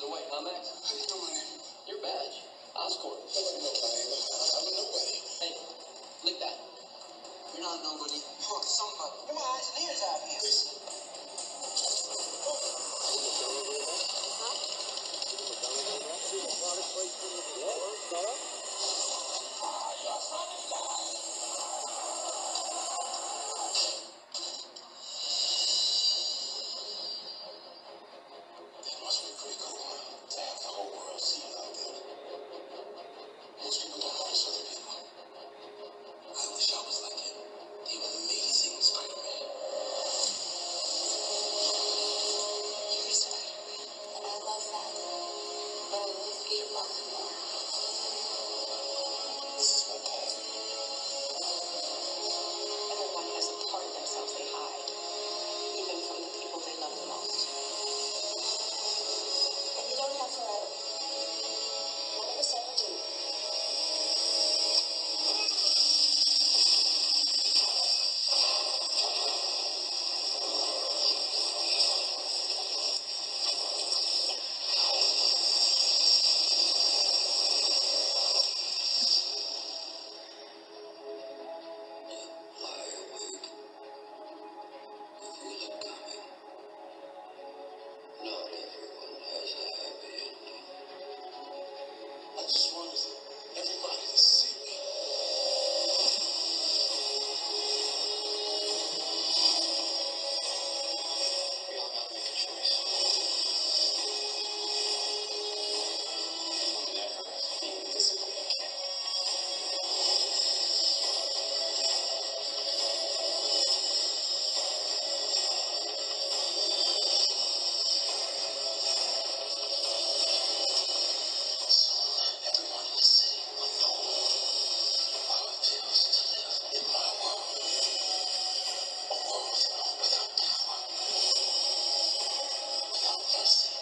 to the White Climax? Your badge. Oscorp. I am nobody. I'm a nobody. Hey, lick that. You're not nobody. You are somebody. You're my eyes and ears out here. Listen. Huh? Christ.